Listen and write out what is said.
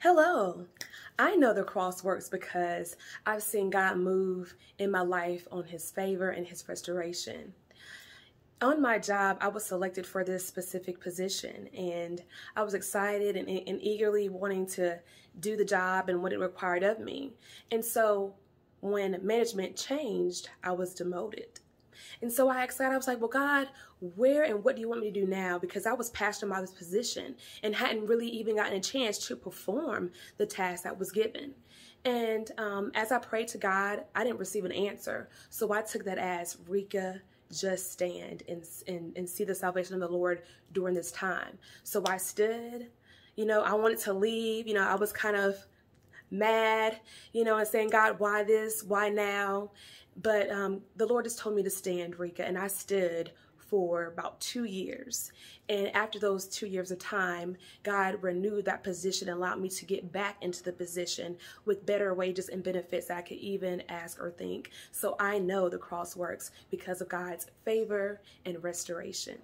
Hello. I know the cross works because I've seen God move in my life on his favor and his restoration. On my job, I was selected for this specific position and I was excited and, and eagerly wanting to do the job and what it required of me. And so when management changed, I was demoted. And so I asked God, I was like, well, God, where and what do you want me to do now? Because I was passionate about this position and hadn't really even gotten a chance to perform the task that was given. And um, as I prayed to God, I didn't receive an answer. So I took that as Rykka, just stand and, and, and see the salvation of the Lord during this time. So I stood, you know, I wanted to leave, you know, I was kind of mad, you know, and saying, God, why this? Why now? But um, the Lord just told me to stand, Rykka, and I stood for about two years. And after those two years of time, God renewed that position and allowed me to get back into the position with better wages and benefits I could even ask or think. So I know the cross works because of God's favor and restoration.